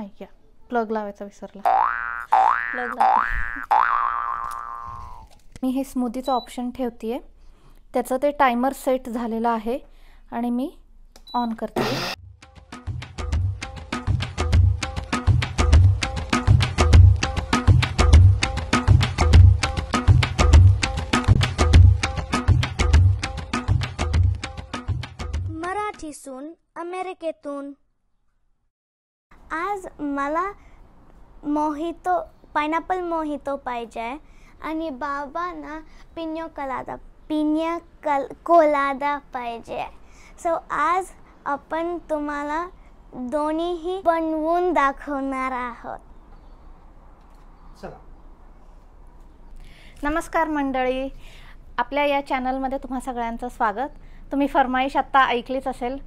अय्या प्लग लावायचा विसरला प्लग लाव मी हे स्मूदीचं ऑप्शन ठेवते त्याचं ते टायमर सेट झालेलं आहे. आणि मी ऑन करते. आज मला मोहितो पायनॅपल मोहितो पाहिजे आहे. आणि बाबांना पिन्यो कलादा पिन्या कल कोलादा पाहिजे आहे. सो आज आपण तुम्हाला दोन्हीही बनवून दाखवणार आहोत. चला. नमस्कार मंडळी. आपल्या या चॅनलमध्ये तुम्हा सगळ्यांचं स्वागत. तुम्ही फरमाईश आत्ता ऐकलीच असेल.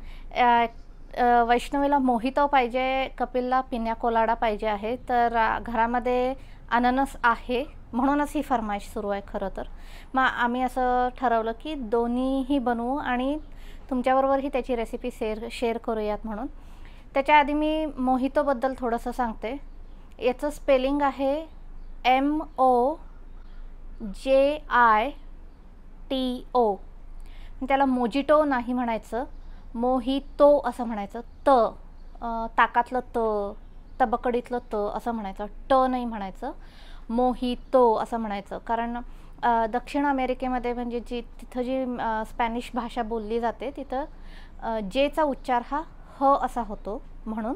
वैष्णवीला मोहितो पाहिजे कपिलला पिन्या कोलाडा पाहिजे आहे तर घरामध्ये अननस आहे म्हणूनच ही फरमाईश सुरू आहे खरं तर. मग आम्ही असं ठरवलं की दोन्हीही बनवू आणि तुमच्याबरोबरही त्याची रेसिपी शेअर शेअर करूयात म्हणून. त्याच्या आधी मी मोहितोबद्दल थोडंसं सांगते. याचं स्पेलिंग आहे एम ओ जे आय टी ओ त्याला मोजिटो नाही म्हणायचं. मोहितो असं म्हणायचं. त ताकातलं त तबकडीतलं त असं म्हणायचं. ट नाही म्हणायचं. मोहितो असं म्हणायचं. कारण दक्षिण अमेरिकेमध्ये म्हणजे जी तिथं जी स्पॅनिश भाषा बोलली जाते तिथं जेचा उच्चार हा ह असा होतो म्हणून.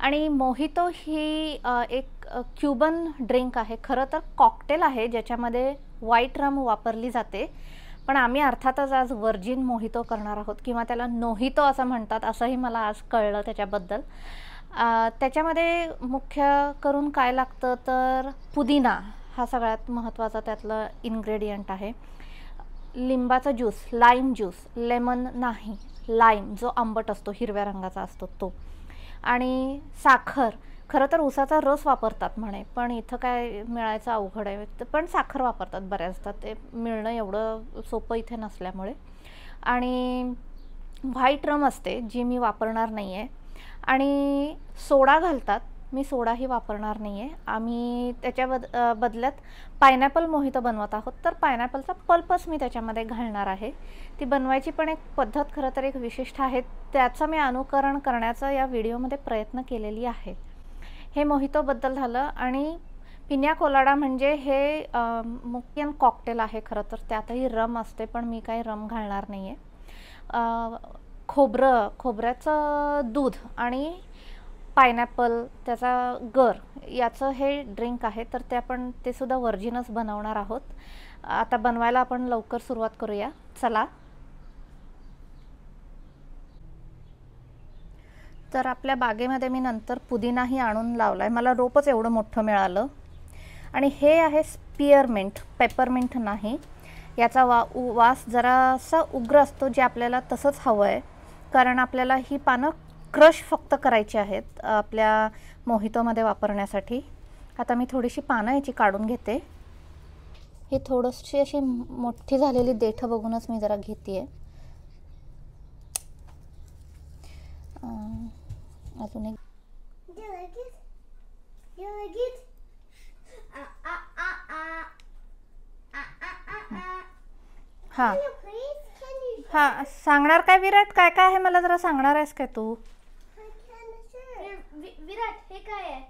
आणि मोहितो ही एक क्युबन ड्रिंक आहे. खरं तर कॉकटेल आहे ज्याच्यामध्ये व्हाईट रम वापरली जाते. पण आम्ही अर्थातच आज वर्जिन मोहितो करणार आहोत किंवा त्याला नोहितो असं म्हणतात असंही मला आज कळलं त्याच्याबद्दल. त्याच्यामध्ये मुख्य करून काय लागतं तर पुदिना हा सगळ्यात महत्त्वाचा त्यातलं इन्ग्रेडियंट आहे. लिंबाचा ज्यूस लाईम ज्यूस लेमन नाही लाईम जो आंबट असतो हिरव्या रंगाचा असतो तो. आणि साखर खरं तर उसाचा रस वापरतात म्हणे पण इथं काय मिळायचं अवघड आहे. तर पण साखर वापरतात बऱ्याचदा ते मिळणं एवढं सोपं इथे नसल्यामुळे. आणि व्हाईट रम असते जी मी वापरणार नाही आहे आणि सोडा घालतात मी सोडाही वापरणार नाही आहे आम्ही त्याच्या बद बदल्यात पायनॅपल मोहितं बनवत आहोत. तर पायनॅपलचा पल्पच मी त्याच्यामध्ये घालणार आहे. ती बनवायची पण एक पद्धत खरं तर एक विशिष्ट आहे. त्याचं मी अनुकरण करण्याचा या व्हिडिओमध्ये प्रयत्न केलेली आहे. हे मोहितोबद्दल झालं आणि पिन्या कोलाडा म्हणजे हे मुख्यन मुख्य कॉकटेल आहे खरं तर. त्यातही रम असते पण मी काही रम घालणार नाही आहे खोबरं खोबऱ्याचं दूध आणि पायनॅपल त्याचा गर याचं हे ड्रिंक आहे तर ते आपण ते सुद्धा वर्जिनच बनवणार आहोत. आता बनवायला आपण लवकर सुरुवात करूया. चला. तर आपल्या बागेमध्ये मी नंतर पुदिनाही आणून लावला आहे मला रोपच एवढं मोठं मिळालं. आणि हे आहे स्पिअरमिंट पेपरमिंट नाही. याचा वा उ वास जरासा उग्र असतो जे आपल्याला तसंच हवं आहे कारण आपल्याला ही पानं क्रश फक्त करायची आहेत आपल्या मोहितोमध्ये वापरण्यासाठी. आता मी थोडीशी पानं याची काढून घेते. ही थोडीशी अशी मोठी झालेली देठं बघूनच मी जरा घेते आहे अजून एक. हां? हां सांगणार काय विराट? काय काय आहे मला जरा सांगणार आहेस काय तू. विराट हे काय आहे?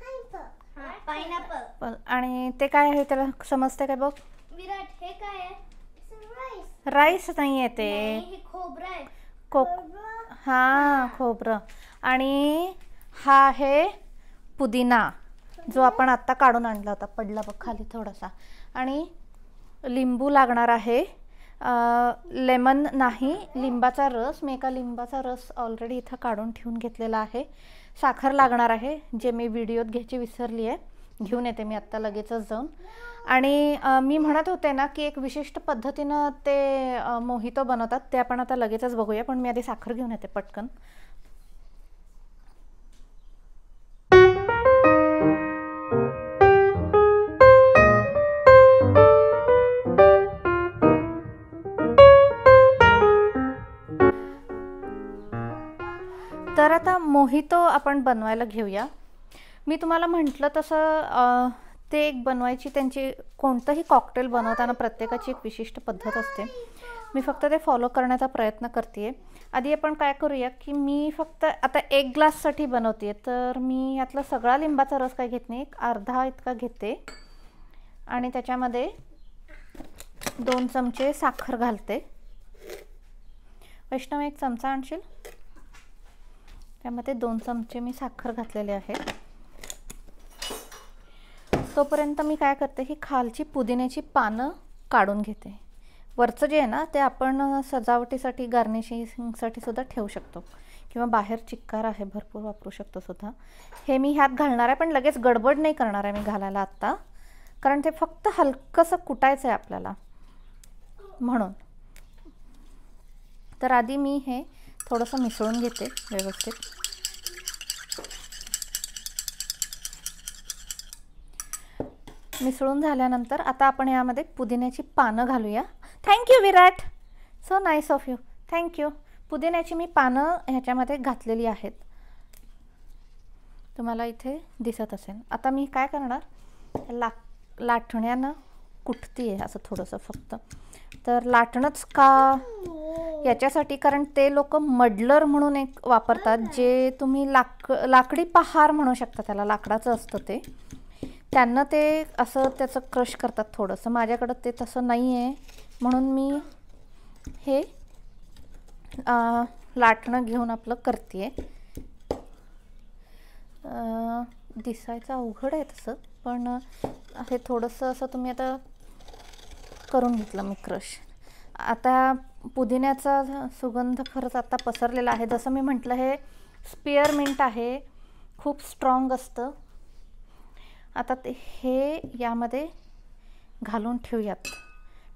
पाइनएप्पल पाइनएप्पल पण- आणि ते काय आहे त्याला? समजते काय बघ? विराट हे काय आहे? राईस नाही आहे ते. हे खोबरं आहे. कोक हां खोबरं. आणि हा आहे पुदिना जो आपण आत्ता काढून आणला होता. पडला बघ खाली थोडासा. आणि लिंबू लागणार आहे. लेमन नाही लिंबाचा रस. मी एका लिंबाचा रस ऑलरेडी इथं काढून ठेवून घेतलेला आहे. साखर लागणार आहे जे मी व्हिडिओत घ्यायची विसरली आहे घेऊन येते मी आत्ता लगेचच जाऊन. आणि मी म्हणत होते ना की एक विशिष्ट पद्धतीनं ते मोहितो बनवतात ते आपण आता लगेचच बघूया पण मी आधी साखर घेऊन येते पटकन. तर आता मोहितो आपण बनवायला घेऊया. मी तुम्हाला म्हटलं तसं ते एक बनवायची त्यांची कोणतंही कॉकटेल बनवताना प्रत्येकाची एक विशिष्ट पद्धत असते. मी फक्त ते फॉलो करण्याचा प्रयत्न करते आधी आपण काय करूया की मी फक्त आता एक ग्लाससाठी बनवते आहे तर मी यातला सगळा लिंबाचा रस काय घेत नाही एक अर्धा इतका घेते. आणि त्याच्यामध्ये दोन चमचे साखर घालते. वैष्णव एक चमचा आणशील? त्यामध्ये दोन चमचे मी साखर घातलेले आहे. तोपर्यंत मी काय करते की खालची पुदिन्याची पानं काढून घेते. वरचं जे आहे ना ते आपण सजावटीसाठी गार्निशिंगसाठी सुद्धा ठेवू शकतो. किंवा बाहेर चिक्कार आहे भरपूर वापरू शकतो सुद्धा. हे मी ह्यात घालणार आहे पण लगेच गडबड नाही करणार आहे मी घालायला आत्ता. कारण ते फक्त हलकंसं कुटायचं आहे आपल्याला. म्हणून. तर आधी मी हे थोडंसं मिसळून घेते व्यवस्थित. मिसळून झाल्यानंतर आता आपण यामध्ये पुदिन्याची पानं घालूया. Thank you Virat. So nice of you thank you पुदिन्याची मी पानं ह्याच्यामध्ये घातलेली आहेत. तुम्हाला इथे दिसत असेल. आता मी काय करणार? ला लाटण्यानं कुठती आहे असं थोडंसं फक्त. तर लाटणंच का? याच्यासाठी कारण ते लोक मडलर म्हणून एक वापरतात जे तुम्ही लाक लाकडी पहार म्हणू शकता त्याला. लाकडाचं असतं ते. त्यांना ते असं त्याचं क्रश करतात थोडंसं. माझ्याकडं ते तसं नाही आहे म्हणून मी हे लाटणं घेऊन आपलं करते दिसायचं अवघड आहे तसं पण हे थोडंसं असं तुम्ही आता करून घेतलं मी क्रश. आता पुदिन्याचा सुगंध खरंच आता पसरलेला आहे. जसं मी म्हटलं हे स्पिअरमिंट आहे. खूप स्ट्रॉंग असतं. आता ते हे यामध्ये घालून ठेवूयात.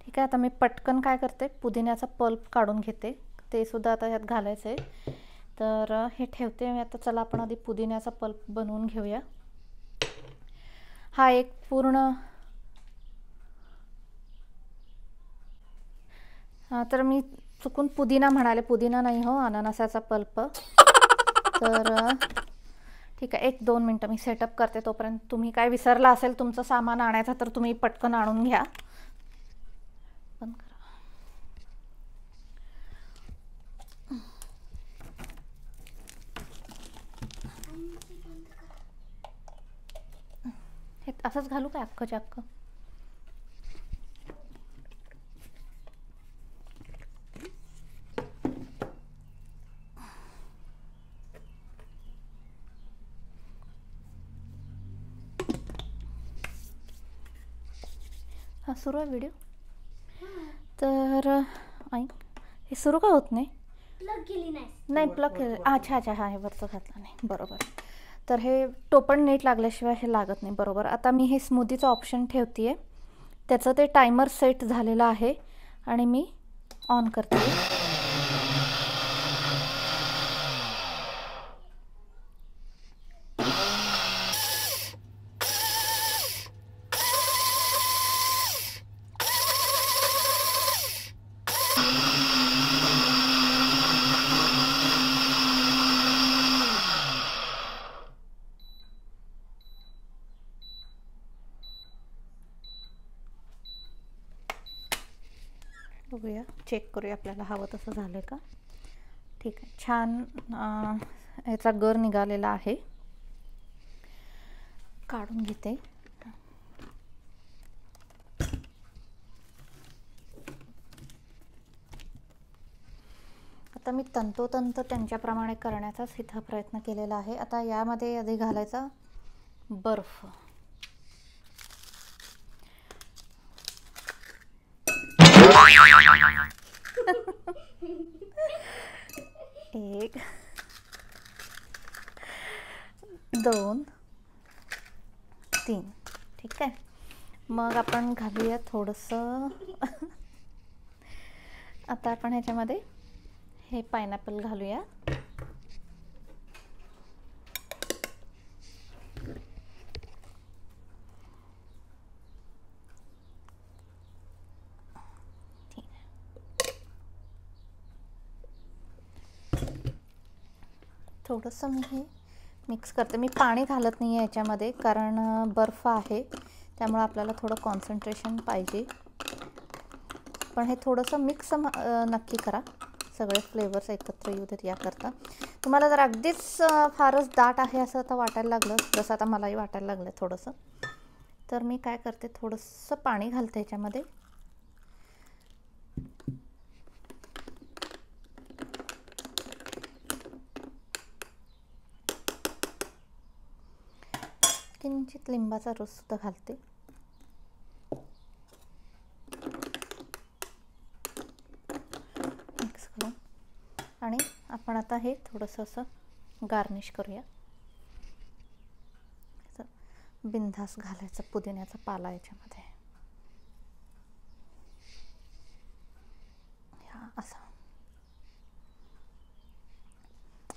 ठीक आहे आता मी पटकन काय करते पुदिन्याचा पल्प काढून घेते. ते सुद्धा आता यात घालायचं आहे तर हे ठेवते मी आता. चला आपण आधी पुदिन्याचा पल्प बनवून घेऊया. हा एक पूर्ण तर मी चुकून पुदिना म्हणाले. पुदिना नाही हो अननसाचा पल्प. तर ठीक आहे एक दोन मिनटं मी सेटअप करते तोपर्यंत. तुम्ही काय विसरला असेल तुमचं सामान आणायचं तर तुम्ही पटकन आणून घ्या. बंद करा. हे असंच घालू काय अख्खच्या अख्खं? हा सुरू आहे व्हिडिओ तर ऐक हे सुरू का होत नाही? प्लग केली नाही. नाही प्लग अच्छा अच्छा हा हे वरचं घातलं नाही. बरोबर. तर हे टोपण नीट लागल्याशिवाय हे लागत नाही. बरोबर. आता मी हे स्मूदीचं ऑप्शन ठेवते त्याचं ते टायमर सेट झालेलं आहे. आणि मी ऑन करते. बघूया. चेक करूया आपल्याला हवं तसं झालं का? ठीक आहे. छान याचा गर निघालेला आहे. काढून घेते. आता मी तंतोतंत त्यांच्याप्रमाणे करण्याचाच इथं प्रयत्न केलेला आहे. आता यामध्ये आधी घालायचा बर्फ. एक दोन तीन. ठीक आहे. मग आपण घालूया थोडंसं. आता आपण ह्याच्यामध्ये हे पायनॅपल घालूया. थोडंसं मी हे मिक्स करते. मी पाणी घालत नाही आहे याच्यामध्ये कारण बर्फ आहे. त्यामुळं आपल्याला थोडं कॉन्सन्ट्रेशन पाहिजे. पण हे थोडंसं मिक्स नक्की करा. सगळे फ्लेवर्स एकत्र येऊ देत याकरता. तुम्हाला जर अगदीच फारच दाट आहे असं आता वाटायला लागलं जसं आता मलाही वाटायला लागलं थोडंसं तर मी काय करते थोडंसं पाणी घालते याच्यामध्ये. किंचित लिंबाचा रस सुद्धा घालते. मिक्स करून. आणि आपण आता हे थोडंसं असं गार्निश करूया. बिंधास घालायचा पुदिन्याचा पाला याच्यामध्ये. हा असा.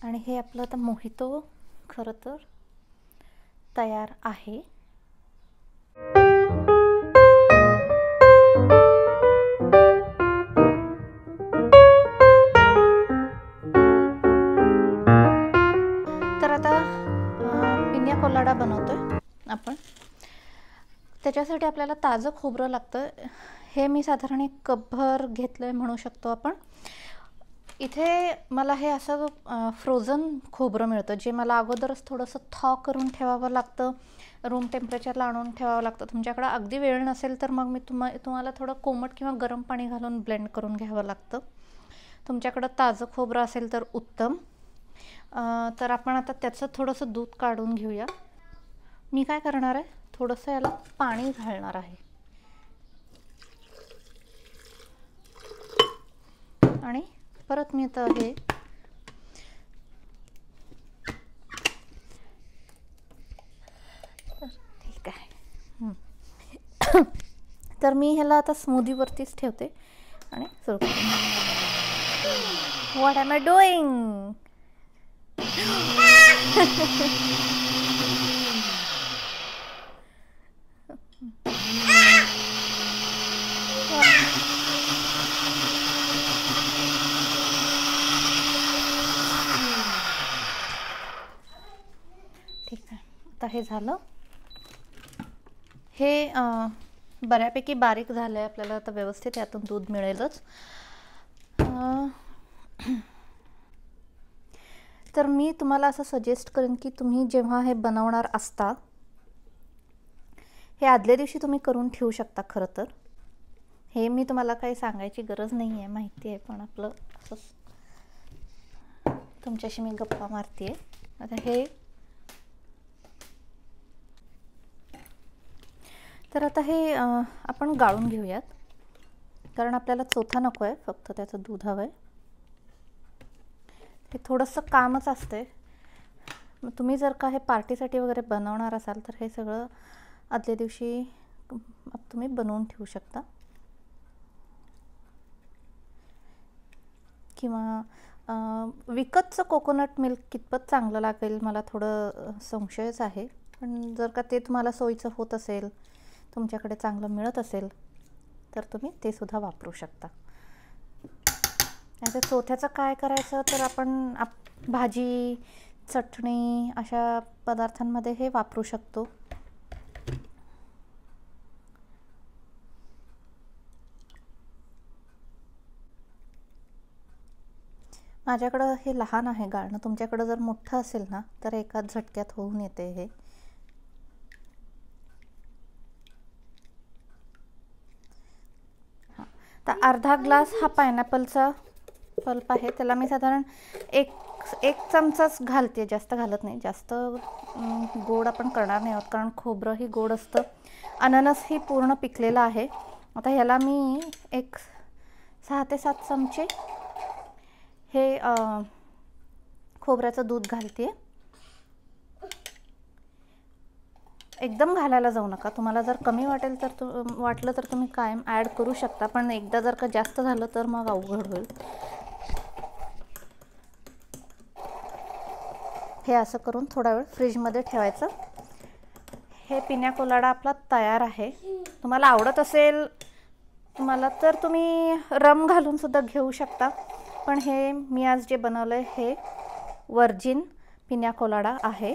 आणि हे आपलं आता मोहितो खरं तर तयार आहे. तर आता पिन्या कोलाडा बनवतोय आपण. त्याच्यासाठी आपल्याला ताजं खोबरं लागतं. हे मी साधारण एक कपभर घेतलं आहे म्हणू शकतो आपण. इथे मला हे असं फ्रोझन खोबरं मिळतं जे मला अगोदरच थोडंसं थॉ करून ठेवावं लागतं रूम टेम्परेचरला आणून ठेवावं लागतं. तुमच्याकडं अगदी वेळ नसेल तर मग मी तुम्हा तुम्हाला थोडं कोमट किंवा गरम पाणी घालून ब्लेंड करून घ्यावं लागतं. तुमच्याकडं ताजं खोबरं असेल तर उत्तम. तर आपण आता त्याचं थोडंसं दूध काढून घेऊया. मी काय करणार आहे? थोडंसं याला पाणी घालणार आहे. आणि परत मी आता हे. ठीक आहे. तर मी ह्याला आता स्मूदीवरतीच ठेवते आणि सुरू करते. व्हॉट एम आय डुईंग ठीक आहे आता हे झालं. हे बऱ्यापैकी बारीक झालं आहे आपल्याला आता व्यवस्थित यातून दूध मिळेलच. तर मी तुम्हाला असं सजेस्ट करेन की तुम्ही जेव्हा हे बनवणार असता हे आदल्या दिवशी तुम्ही करून ठेवू शकता खरं तर. हे मी तुम्हाला काही सांगायची गरज नाही आहे माहिती आहे पण आपलं असंच. तुमच्याशी मी गप्पा मारते आता हे तर आता हे आपण गाळून घेऊयात. कारण आपल्याला चोथा नको आहे फक्त त्याचं दूध हवं आहे हे थोडंसं कामच असते मग तुम्ही जर का हे पार्टीसाठी वगैरे बनवणार असाल तर हे सगळं आदल्या दिवशी तुम्ही बनवून ठेवू शकता. किंवा विकतचं कोकोनट मिल्क कितपत चांगलं लागेल मला थोडं संशयच आहे. पण जर का ते तुम्हाला सोयीचं होत असेल तुमच्याकडे चांगलं मिळत असेल तर तुम्ही ते सुद्धा वापरू शकता. आता चोथ्याचं काय करायचं तर आपण आप भाजी चटणी अशा पदार्थांमध्ये हे वापरू शकतो. माझ्याकडं हे लहान आहे गाळणं. तुमच्याकडं जर मोठं असेल ना तर एकाच झटक्यात होऊन येते हे. तर अर्धा ग्लास हा पायनॅपलचा पल्प आहे. त्याला मी साधारण एक एक चमचाच घालते जास्त घालत नाही. जास्त गोड आपण करणार नाही आहोत कारण खोबरंही गोड असतं. अननस ही पूर्ण पिकलेलं आहे. आता ह्याला मी एक सहा ते सात चमचे हे खोबऱ्याचं दूध घालते. एकदम घालायला जाऊ नका. तुम्हाला जर कमी वाटेल तर तु वाटलं तर तुम्ही कायम ॲड करू शकता. पण एकदा जर का जास्त झालं तर मग अवघड होईल. हे असं करून थोडा वेळ फ्रीजमध्ये ठेवायचं. हे पिण्या कोलाडा आपला तयार आहे. तुम्हाला आवडत असेल तुम्हाला तर तुम्ही रम घालूनसुद्धा घेऊ शकता. पण हे मी आज जे बनवलं आहे हे वर्जिन पिण्या कोलाडा आहे.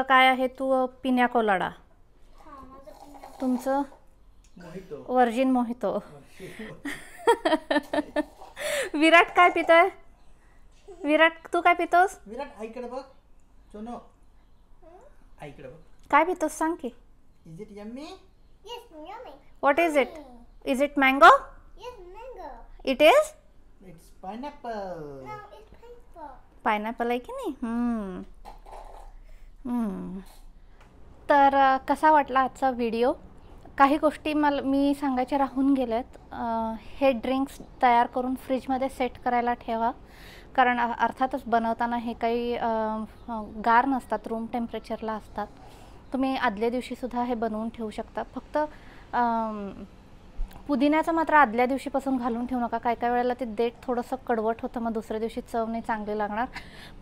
तुझं काय आहे? तू अ, पिन्या कोलाडा. हा माझं पिण्या तुमचं? मोहितो. Virgin mojito. विराट काय पितोय? विराट तू काय पितोस? विराट आईकडे बघ. सोनो. आईकडे बघ. काय पितोस सांग की. Is it yummy yes yummy what is it is it mango yes mango it is it's pineapple no it's pineapple pineapple आहे की नाही? हम्म. तर अ, कसा वाटला आजचा व्हिडिओ? काही गोष्टी मला मी सांगायच्या राहून गेल्यात अ, हे ड्रिंक्स तयार करून फ्रीजमध्ये सेट करायला ठेवा. कारण अ- अर्थातच बनवताना हे काही अ, अ, गार नसतात रूम टेम्परेचरला असतात. तुम्ही आदल्या दिवशीसुद्धा हे बनवून ठेवू शकता. फक्त अम, पुदिन्याचं मात्र आदल्या दिवशीपासून घालून ठेवू नका. काय काय वेळेला ते देठ थोडंसं कडवट होतं मग दुसऱ्या दिवशी चव नाही चांगली लागणार.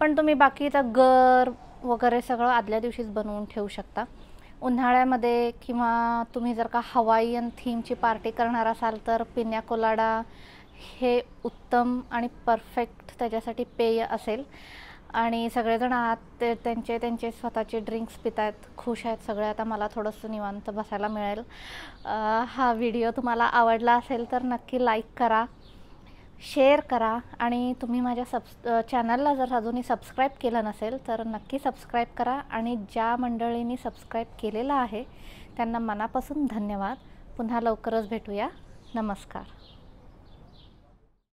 पण तुम्ही बाकीचा गर वगैरे सगळं आदल्या दिवशीच बनवून ठेवू शकता. उन्हाळ्यामध्ये किंवा तुम्ही जर का हवाईयन थीमची पार्टी करणार असाल तर पिन्या कोलाडा हे उत्तम आणि परफेक्ट त्याच्यासाठी पेय असेल. आणि सगळेजण आत ते त्यांचे त्यांचे स्वतःचे ड्रिंक्स पित आहेत खुश आहेत सगळे. आता मला थोडंसं निवांत बसायला मिळेल. हा व्हिडिओ तुम्हाला आवडला असेल तर नक्की लाईक करा. शेअर करा आणि तुम्ही माझ्या सबस चॅनलला जर अजूनही सबस्क्राईब केलं नसेल तर नक्की सबस्क्राईब करा आणि ज्या मंडळींनी सबस्क्राईब केलेलं आहे त्यांना मनापासून धन्यवाद. पुन्हा लवकरच भेटूया. नमस्कार.